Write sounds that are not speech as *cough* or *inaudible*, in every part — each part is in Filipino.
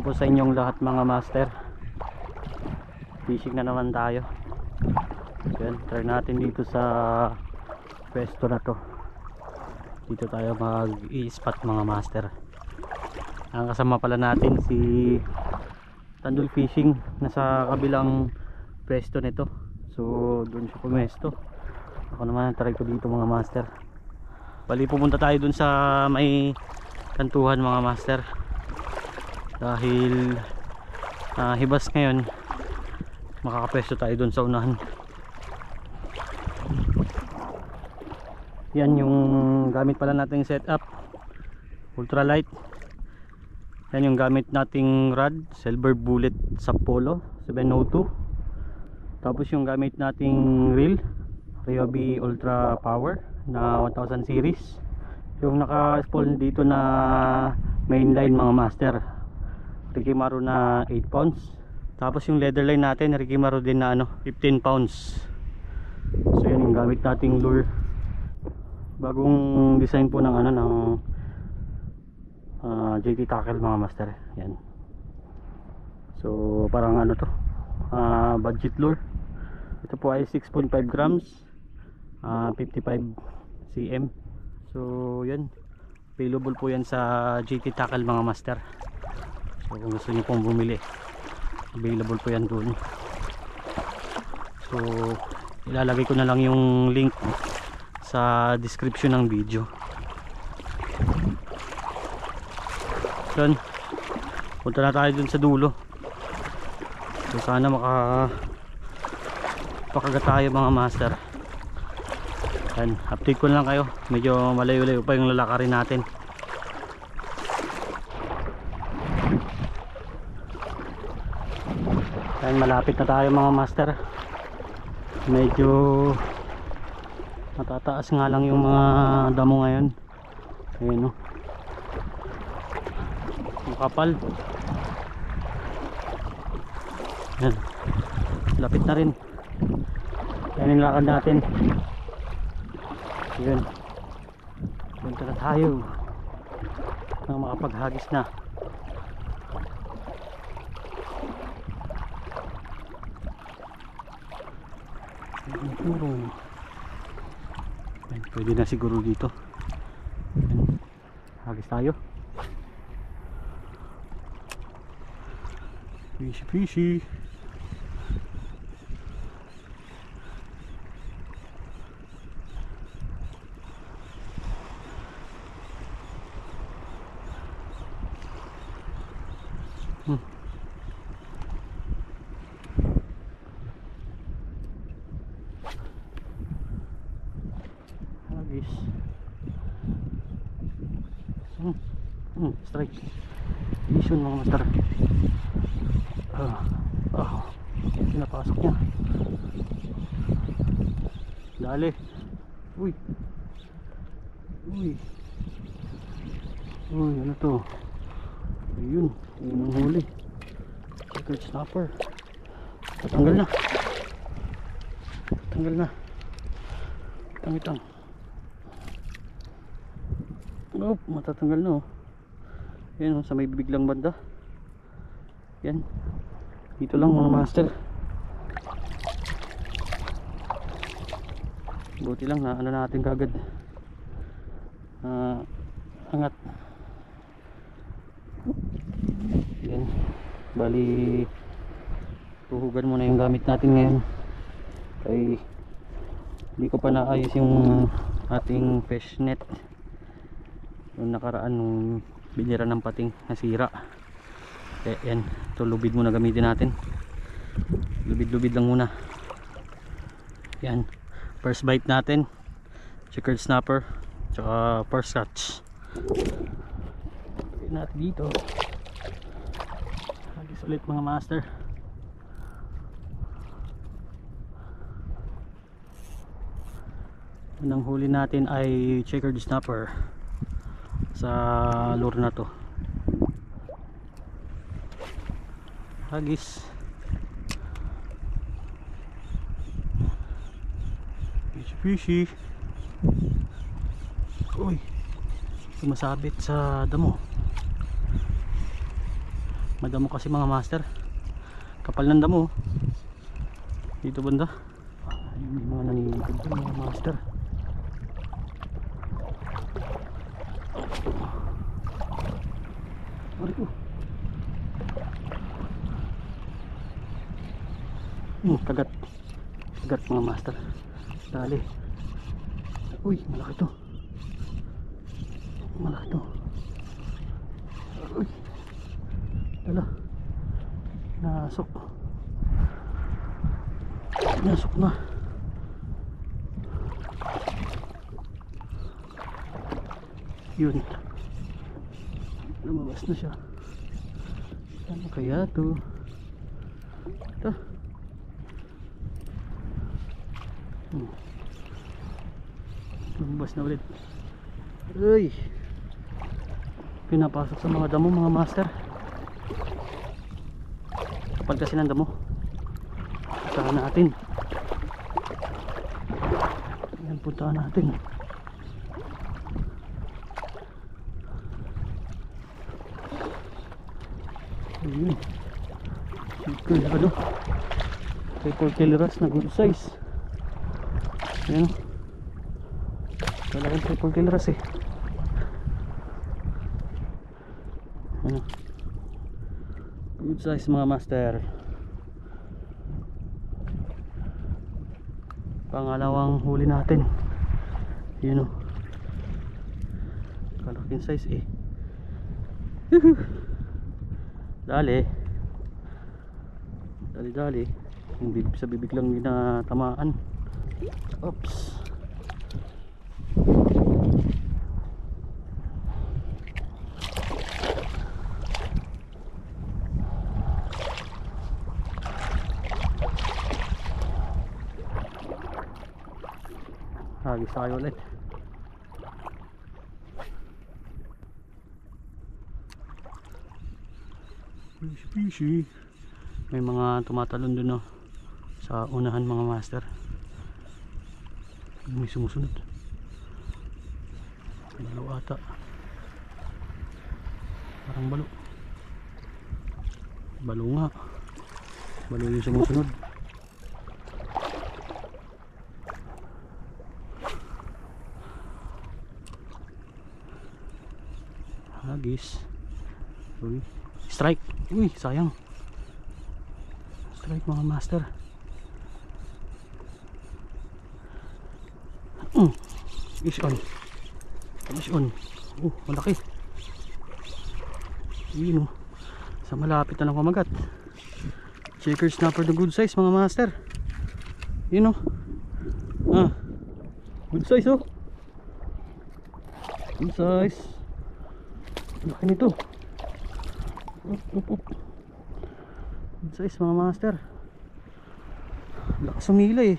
po sa inyong lahat mga master. Fishing na naman tayo. Yan, try natin dito sa pwesto na to. Dito tayo mag i-spot mga master. Ang kasama pala natin si Tandul Fishing Nasa kabilang pwesto nito. So doon siya pumesto Ako naman try ko dito mga master. Bali pumunta tayo dun sa may kantuhan mga master dahil ah, hibas ngayon makakapwesto tayo dun sa unahan. Yan yung gamit pala nating setup. Ultralight. Yan yung gamit nating rod silver bullet sa polo 702 tapos yung gamit nating reel Ryobi Ultra Power na 1000 series. Yung naka-spawn dito na mainline mga master Rikimaru na 8 pounds. Tapos yung leather line natin Rikimaru din na ano 15 pounds. So yun yung gamit nating lure. Bagong design po ng ano ng uh, JT Tackle mga master. Yan. So parang ano to uh, budget lure. Ito po ay 6.5 grams uh, 55 cm. So yan available po yan sa JT Tackle mga master so kung gusto nyo pong bumili available po yan doon. So ilalagay ko na lang yung link sa description ng video. Yun punta na tayo dun sa dulo. So sana maka pakagat tayo mga master. Yan. Update ko lang kayo. Medyo malayo layo pa yung lalakarin natin Ayan, malapit na tayo mga master. Medyo matataas nga lang yung mga damo ngayon. Ayan o. Ang kapal. Ayan. Lapit na rin. Ayan yung lakad natin. Ayan. Punta na tayo. Nang makapaghagis na. Siguro Ayan, pwede na siguro dito Ayan, hagis tayo fishy fishy Hmm. Strike. Vision mga master. Ah. Ah. Pinapasok niya. Dali. Uy. Uy. Uy, ano to? Ayun. Ayun ang huli. Secret snapper. Tatanggal na. Tanggal na. Tangitang. Oh, matatanggal na oh. Yan oh, sa may bibiglang banda. Yan. Dito lang mga master. Buti lang na ano natin kagad. Ah, angat. Yan. Bali tuhugan muna yung gamit natin ngayon. Kay hindi ko pa naayos yung ating fish net yung nakaraan nung binira ng pating nasira. Eh yan ito lubid muna gamitin natin. Lubid lubid lang muna. Yan first bite natin. Checkered snapper tsaka first catch natin dito. Hagis ulit mga master. Unang huli natin ay checkered snapper sa lure na to. Hagis. Fishy fishy. Uy. Sumasabit sa damo. Madamo kasi mga master. Kapal ng damo. Dito banda. Ayun, may mga doon mga master. Aray ko. Hmm, kagat. Kagat mga master. Dali. Uy, malaki to. Malaki to. Uy. Dala. Nasok. Nasok na. Yun. Lumabas na siya. Ano kaya to? Ito. Hmm. Lumabas na ulit. Uy! Pinapasok sa mga damo mga master. Kapag kasi ng damo. Puntahan natin. Yan puntahan natin. Ayun. Triple ano? Triple killeras na good size. Ayan. Talagang triple killeras eh. Ano? Good size mga master. Pangalawang huli natin. Yun o. Kalaking size eh. Dali. Dali dali. Yung bibig sa bibig lang ginatamaan. Oops. Hagis tayo ulit. Fishy, fishy. May mga tumatalon dun no, sa unahan mga master. May sumusunod. Dalawa ata. Parang balo. Balo nga. Balo yung sumusunod. Hagis. Uy. Strike. Uy, sayang. Strike mga master. Mm. Is on. Is on. Oh, malaki. Yun oh. Sa malapit na lang kumagat. Checker snapper the good size mga master. Yun oh. Ah. Good size oh. Good size. Laki nito. Up, up, up. Good size mga master. Lakas sumila eh.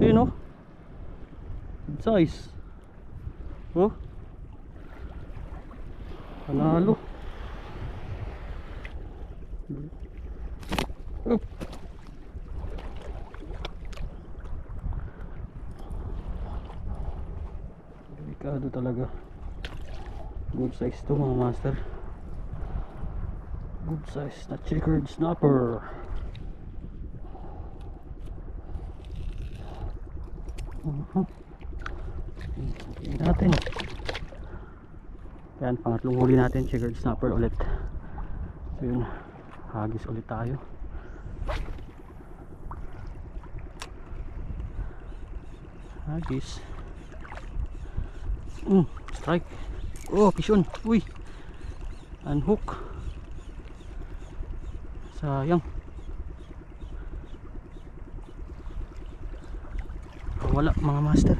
Ayun oh. Size. Oh. Panalo. Up. Delikado talaga. Good size to mga master. Good size na checkered snapper. Uh-huh. Tingnan natin. Yan, pangatlong huli natin, checkered snapper ulit. So yun, hagis ulit tayo. Hagis. Mm, strike. Oh, pisyon. Uy. Unhook. Sayang. Wala mga master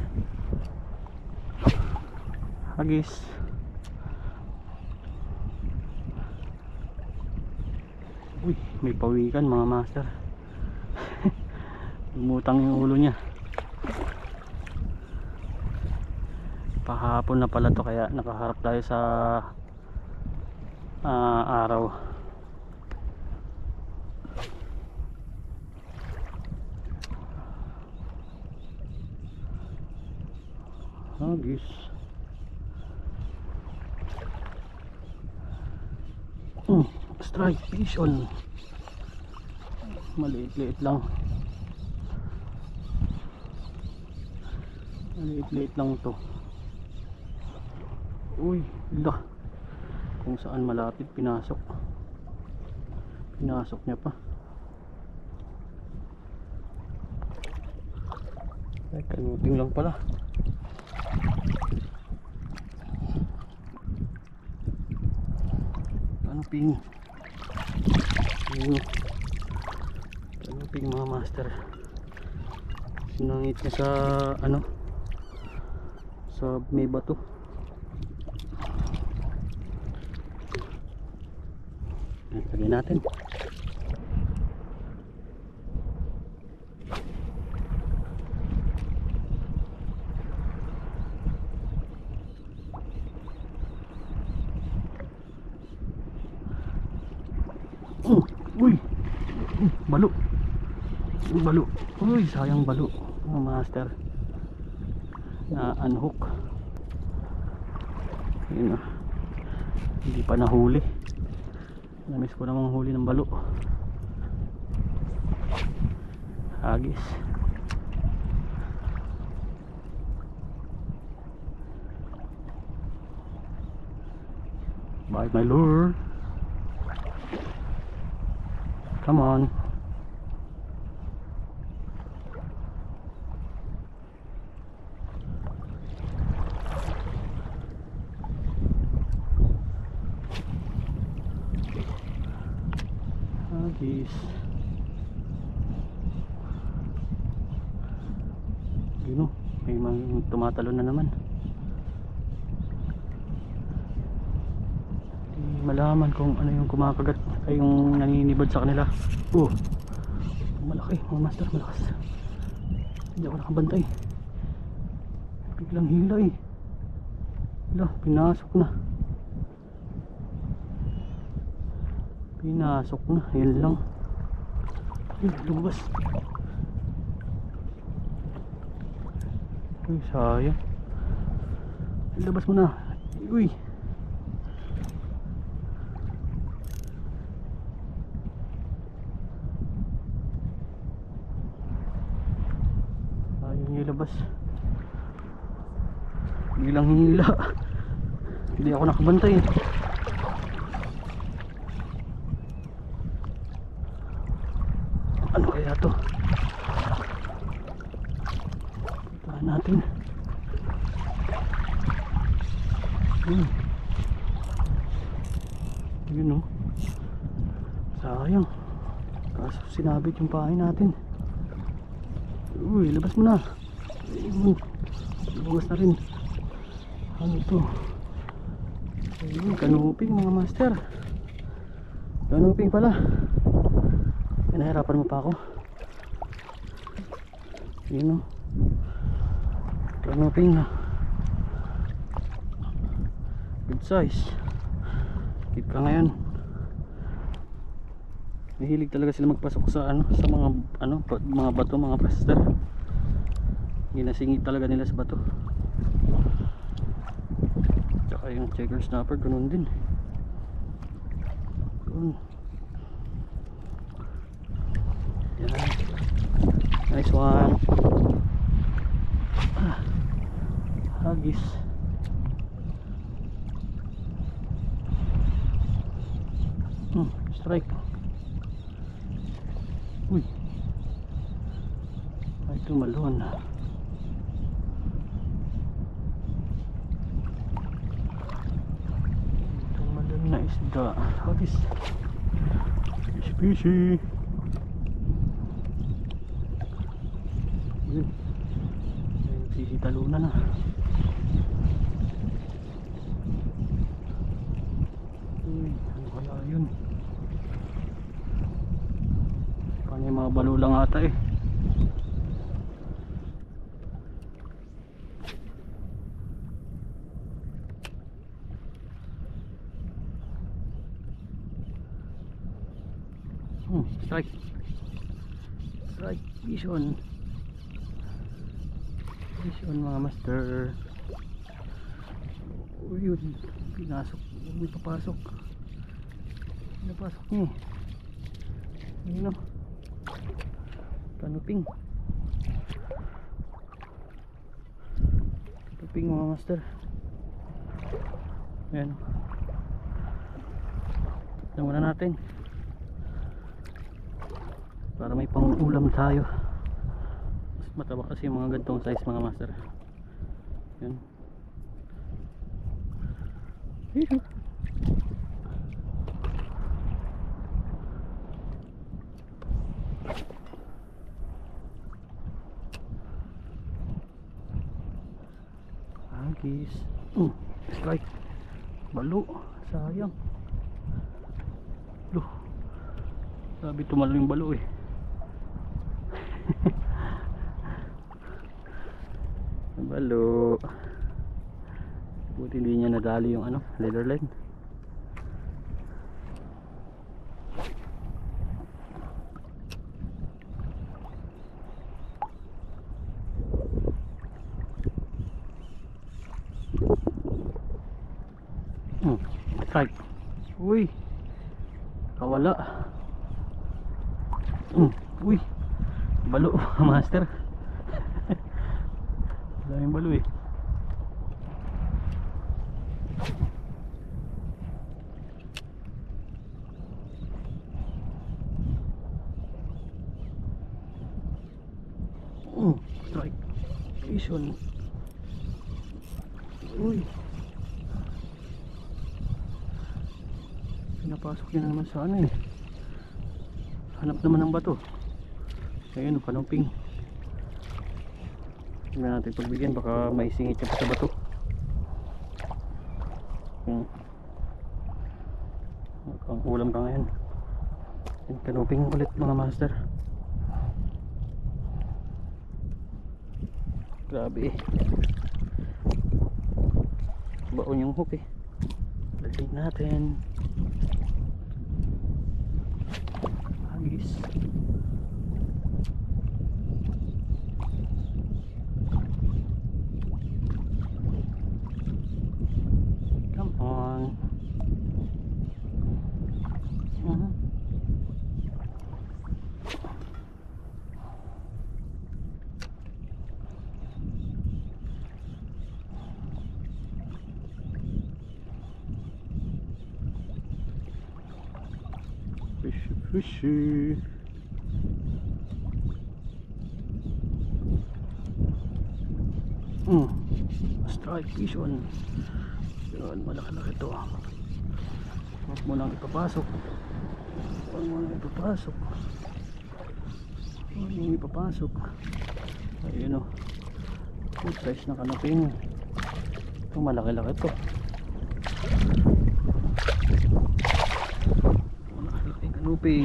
agis. Uy may pawikan mga master. *laughs* Lumutang yung ulo niya. Pahapon na pala to kaya nakaharap tayo sa uh, araw. Hagis. Oh, Hmm, strike fish on. Maliit-liit lang. Maliit-liit lang to. Uy, la. Kung saan malapit pinasok. Pinasok niya pa. Ay, kanuting lang pala. Kanuping. Ayun. Kanuping mga master. Sinangit niya sa ano? Sa may bato. Lagyan natin. Oh, uy. Mm, Balo. Mm, Balo. Uy, sayang balo. Mga master. Na unhook. Yun ah. Hindi pa nahuli. Namiss ko namang huli ng balo. Hagis. Bite my lure. Come on. Hagis. Yun o, may tumatalo na naman. Di malaman kung ano yung kumakagat ay yung naninibad sa kanila. Oh, malaki mga master, malakas. Hindi ako nakabantay. Biglang hila eh. Wala, pinasok na. Pinasok na, yun lang. Yun, lumabas. Uy, sayang. Labas mo na. Uy. Ayaw niya ilabas. Bilang hila. Hindi ako nakabantay. Ano kaya to? Tahan natin. Yun. Yun oh. Sayang. Sinabit yung pahay natin. Uy, labas mo na. Ayun. Bukas na rin. Ano to? Ayun, kanuping mga master. Kanuping pala. Pinahirapan mo pa ako. Yun o. Kanuping na. Good size. Keep ka ngayon. Mahilig talaga sila magpasok sa ano, sa mga ano, mga bato, mga plaster. Ginasingit talaga nila sa bato. Tsaka yung checker snapper, ganun din. Ganun. Yan. Nice one. Ah. Hagis. Hmm, strike. Uy. Ay, tumalon. Tumalon na isda. Hagis. Fishy, fishy. Yun. Sisitalunan na. Uy, ano kaya yun? Mga balo lang ata eh. Hmm, strike. Vision. Vision mga master. Oh, yun. Pinasok. May papasok. Pinapasok niya eh. Ayun o. Kanuping. Kanuping mga master. Ayan. Tignan muna natin. Para may pang-ulam tayo. Mataba kasi yung mga gantong size mga master. Hihi. Agis. Mm, strike. Balo. Sayang. Loh. Sabi tumalo yung balo eh. Balo. Buti hindi niya nadali yung ano, leather line. Hmm, strike. Uy. Kawala. Hmm, uy. Balo, *laughs* master. Daming balo. Hmm, strike. Vision. Uy. Pinapasok niya naman sa ano eh. Hanap naman ng bato. Ayun, kanumping. Tingnan natin pagbigyan, baka may singit niya pa sa bato. Hmm. Ang ulam ka ngayon. Yan, kanuping ulit mga master. Grabe eh. Baon yung hook eh. Lalagay natin. Agis. Come on. Mhm. Fishy, fishy. Mm. Strike vision. Yun, malaki-laki to. Huwag mo nang ipapasok. Huwag mo nang ipapasok. Huwag mo nang ipapasok. Ayun o. Good size na kanapin. Ito, malaki-laki to. Kanupin.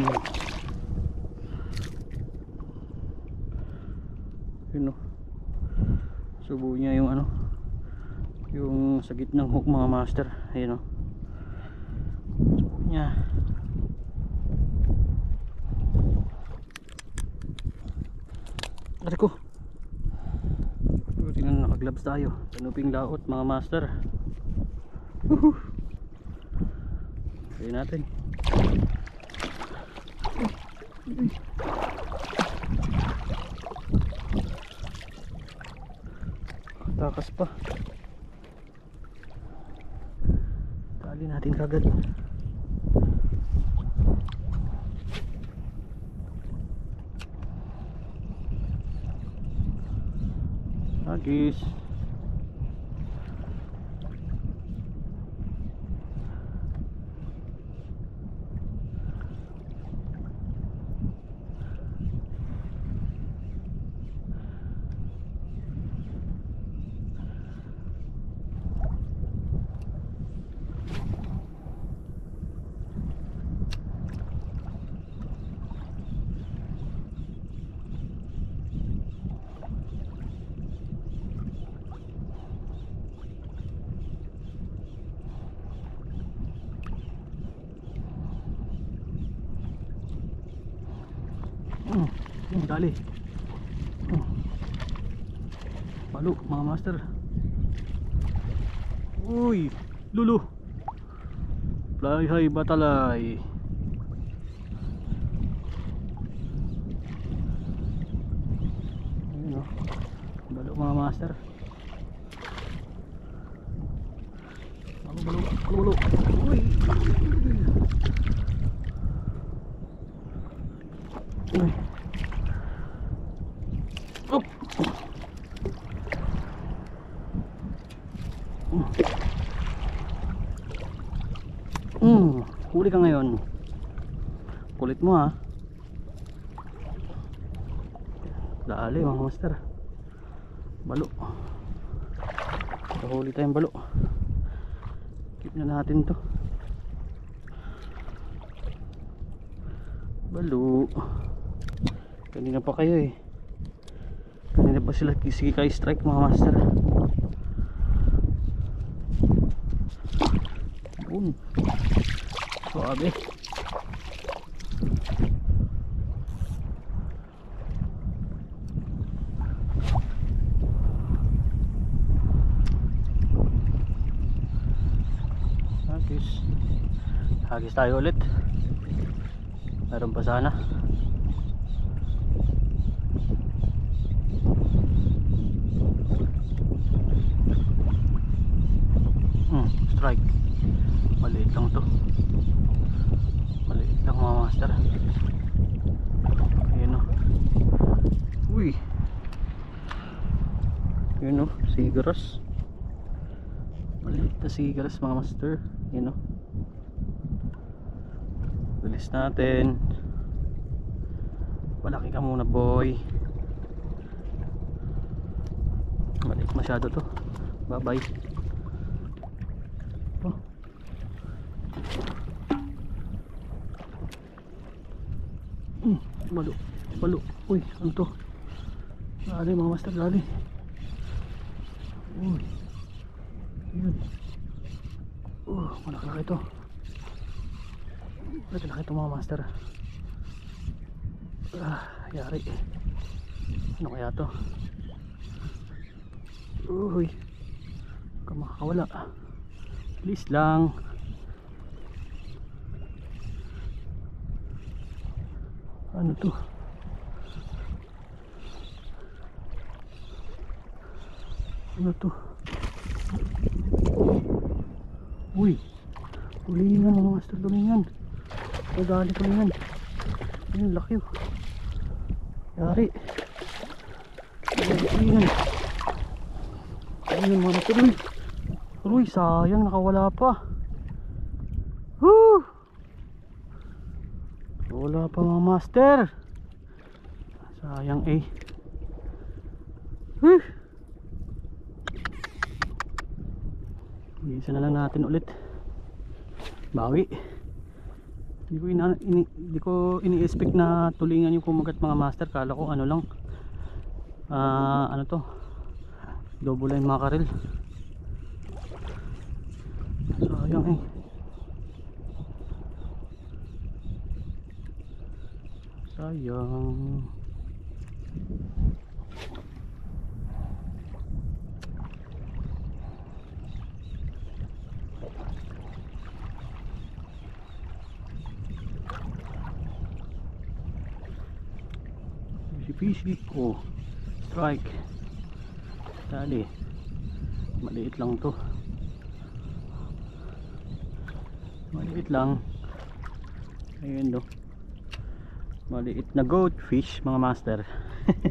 Yun o. Subo niya yung ano yung sa gitnang hook mga master. Ayun o subo niya. Aray ko. Buti na nakagloves tayo. Tanuping laot mga master. Woohoo! Ayun natin Takas pa. Tali natin kagad. Agis Oh, dali. Oh. Palo, mga master. Uy, lulu. Fly high batalay. Ayun. Balo mga master. Balo, balo, balo. Uy. Mo ha. Dali mga master. Balo. Huli tayong balo. Keep na natin to. Balo. Kanina pa kayo eh. Kanina pa sila sige kay strike mga master. Yun. Suabe. Hagis. Tayo ulit. Meron pa sana. Hmm, strike. Maliit lang to. Maliit lang mga master. Ayun o. Uy. Yun o, sigaras. Sigaras mga master. Yun o. Bilis natin. Malaki ka muna boy. Maliit masyado to. Bye bye. Oh. Hmm, balo, balo. Uy, ano to? Dali mga master, dali. Uy. Yun. Oh, malaki-laki to. Malaki-laki to mga master. Ah, yari. Ano kaya to? Uy. Kamakawala. Please lang. Ano to? Ano to? Uy. Tulingan mga master tulingan. Madali tulingan. Ayun, laki oh. Yari. Tulingan. Ayun mga master. Uy. Uy, sayang nakawala pa. Woo! Wala pa mga master. Sayang eh. Woo! Isa na lang natin ulit. Bawi. Hindi ko ina, ini, hindi ko ini-expect na tulingan yung kumagat mga master. Kala ko ano lang. Ah, ano to? Double line mackerel. Sayang eh. Sayang. Fishy fishy. Oh. Strike. Dali. Maliit lang to. Maliit lang. Ayun do. Maliit na goldfish mga master.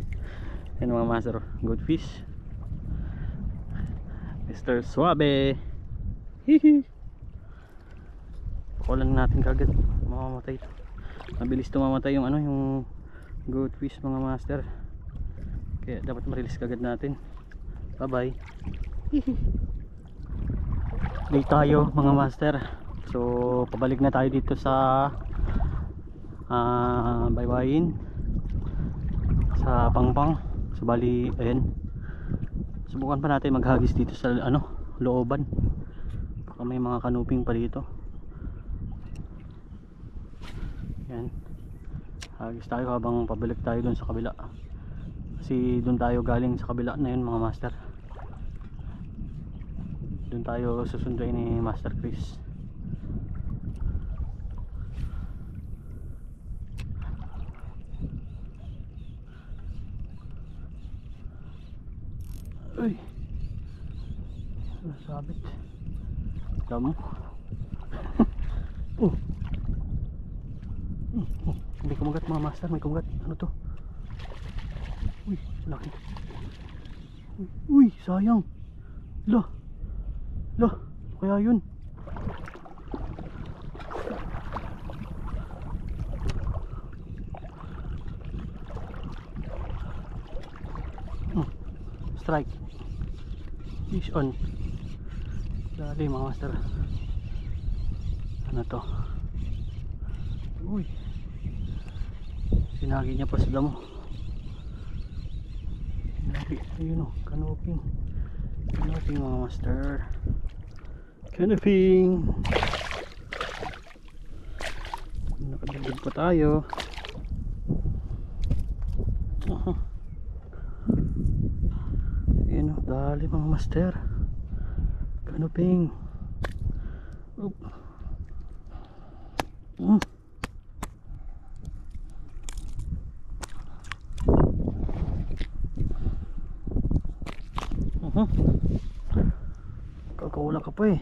*laughs* Yan mga master. Goldfish. Mr. Suabe. Hihi. Kulang natin kagad. Mamamatay ito. Mabilis tumamatay yung ano yung goldfish mga master. Kaya dapat marilis kagad natin. Bye bye. Day tayo mga master. So pabalik na tayo dito sa ah baybayin sa Pangpang. So bali ayun. Subukan pa natin maghagis dito sa ano looban. Baka may mga kanuping pa dito. Yan. Hagis tayo habang pabalik tayo dun sa kabila. Kasi dun tayo galing sa kabila na yun mga master. Dun tayo susunduin ni Master Chris. Uy. Nasabit. Damo. *laughs* oh. Oh. Kumagat mga master, may kumagat. Ano to? Uy, laki. Uy, sayang. Lo. Lo, ano kaya yun? Hmm, Strike. Fish on. Dali mga master. Ano to? Uy. Sinagi niya pa sa damo. Sinagi. Ayun o. Canoping. Canoping mga master. Canoping. Nakadagdag pa tayo. Aha. Ayun o. Dali mga master. Canoping. Oop. Mm. Mhm. Kakawala ka pa eh.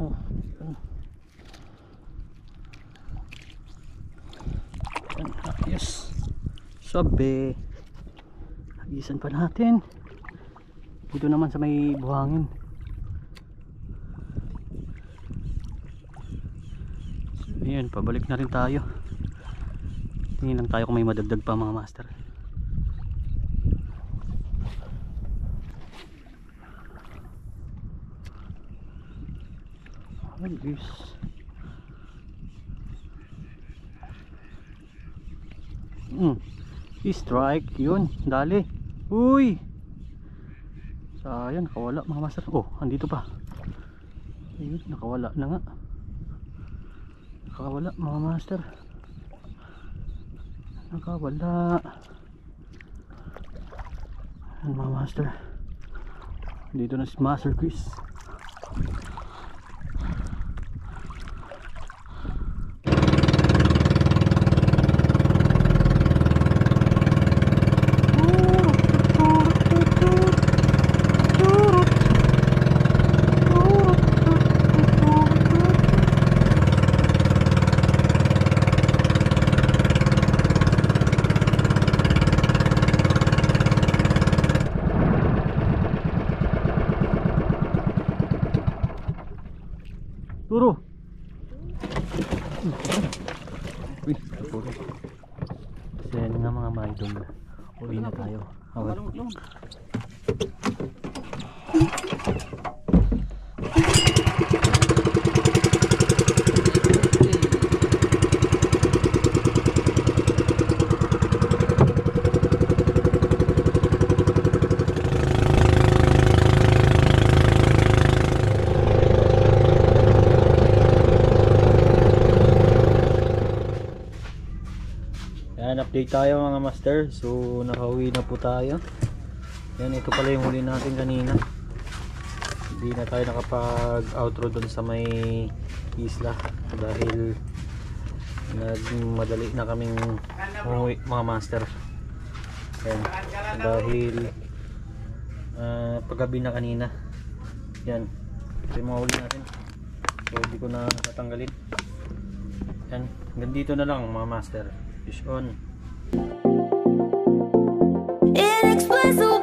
Oh, yan. Yan, ayos. Sabi. Hagisan pa natin. Dito naman sa may buhangin. Ayan, pabalik na rin tayo. Tingin lang tayo kung may madagdag pa mga master. Alis. Hmm. I-strike yun. Dali. Uy. Sayang, nakawala mga master. Oh, andito pa. Ayun, nakawala na nga. Nakawala mga master nakawala yan mga master dito na si master Chris Turo. Uy, puro. Kasi yan nga mga maidol na. Uwi na tayo. Okay. Yan, update tayo mga master. So, nakauwi na po tayo. Yan, ito pala yung huli natin kanina. Hindi na tayo nakapag-outro dun sa may isla. Dahil nagmadali na kaming umuwi mga master. Yan, dahil uh, paggabi na kanina. Yan, ito yung mga huli natin. So, hindi ko na tatanggalin. Yan, hanggang dito na lang mga master. Fish on. Inexplicable.